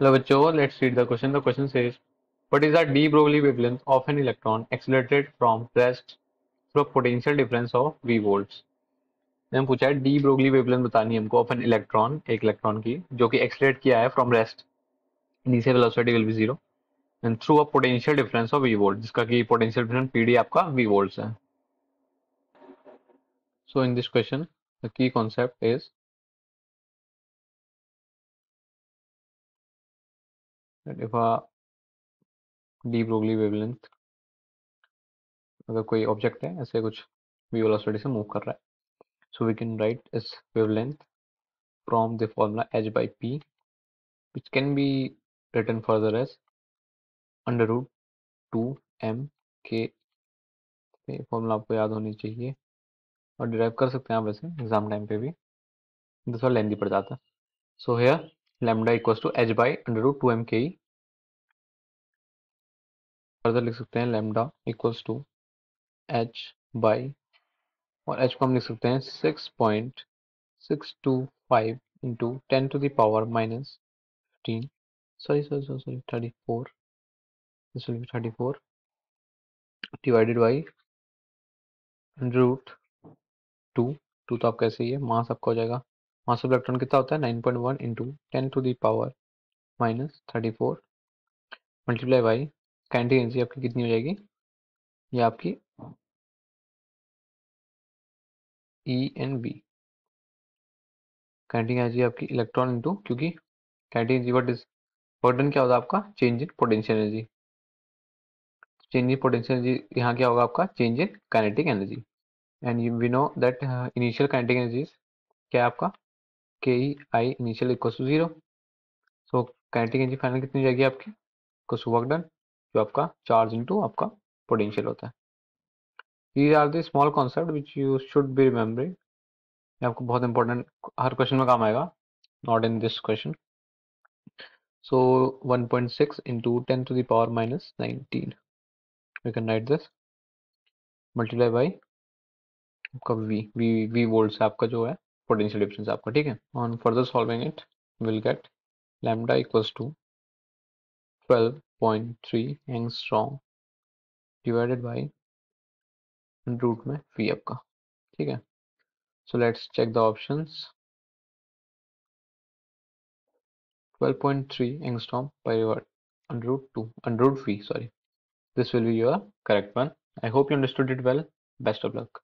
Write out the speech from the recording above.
Hello बच्चों let's read the question the question says what is the de Broglie wavelength of an electron accelerated from rest through potential difference of V volts ने पूछा है de Broglie wavelength बतानी हमको of an electron एक electron की, जो कि accelerate किया है from rest initial velocity will be zero and through a potential difference of V volt जिसका की पोटेंशियल डिफरेंस पीडी आपका वी वोल्ट्स है. So in this question the key concept is that if a de Broglie wavelength अगर कोई object है, ऐसे कुछ we वाला स्टडी से मूव कर रहा है। सो वी कैन राइट इस wavelength from the formula H by P which can be written further as under root two M के फॉर्मूला आपको याद होनी चाहिए। और डिराइव कर सकते हैं आप वैसे एग्ज़ाम टाइम पे भी। दस लेंदी पड़ जाता। है so here lambda equals to h by under root two m K E. Further लिख सकते हैं lambda equals to h by, और एच को हम लिख सकते हैं six point six two five into ten to the power minus fifteen. Sorry sorry sorry thirty four. Thirty four divided by root two. Two तो आपका ऐसे ही है, मास आपका हो जाएगा मास ऑफ़ इलेक्ट्रॉन कितना होता है? 9.1 point one into ten to the power minus thirty four multiply by kinetic energy आपकी कितनी हो जाएगी? ये आपकी E N V kinetic energy आपकी इलेक्ट्रॉन इंटू क्योंकि kinetic energy what is work done क्या होगा आपका? Change in potential energy change in potential energy यहाँ क्या होगा आपका? Change in kinetic energy and we know that initial kinetic energy क्या है आपका? K E I initial equal to zero so kinetic energy final कितनी जाएगी आपकी? इक्वल टू वर्क डन जो आपका चार्ज इनटू आपका पोटेंशियल होता है। These are the small concept which you should be remembering आपको बहुत इंपॉर्टेंट हर क्वेश्चन में काम आएगा। Not in this question so 1.6 into 10 to the power minus 19 we can write this multiply by आपका v v v volts आपका जो है। potential difference आपका ठीक है on further solving it we'll get lambda equals to 12.3 angstrom divided by root में v आपका ठीक है so let's check the options 12.3 angstrom by under root 2 under root v sorry this will be your correct one i hope you understood it well best of luck